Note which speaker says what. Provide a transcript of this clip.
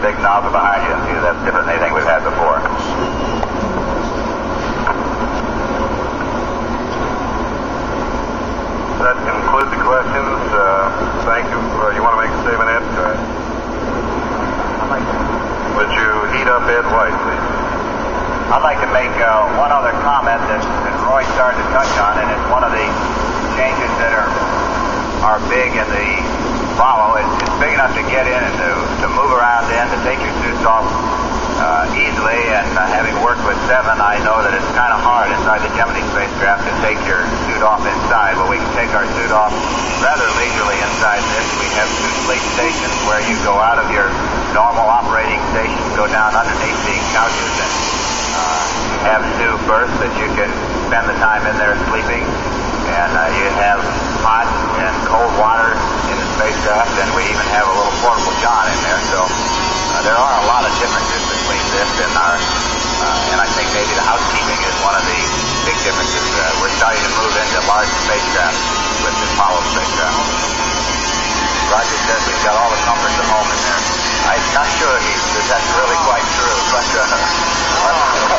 Speaker 1: big nozzle behind you see that's different than anything we've had before.
Speaker 2: That concludes the questions. Uh, thank you. Uh, you want to make a statement, Ed? Go ahead. Would you heat up Ed White, please?
Speaker 1: I'd like to make uh, one other comment that, that Roy started to touch on, and it's one of the changes that are are big in the Apollo. It's, it's big enough to get in and to, to move around in, to take your suits off uh, easily. And uh, having worked with Seven, I know that it's kind of hard inside the Gemini spacecraft to take your suit off inside. But we can take our suit off rather leisurely inside this. We have two sleep stations where you go out of your normal operating station, go down underneath the couches and uh, have two berths that you can spend the time in there sleeping. And uh, you have hot and cold water spacecraft, and we even have a little portable john in there. So uh, there are a lot of differences between this and our, uh, and I think maybe the housekeeping is one of the big differences. Uh, we're starting to move into large spacecraft with this Apollo spacecraft. Roger says we've got all the comforts at home in there. I'm not sure he, that that's really quite true, but uh,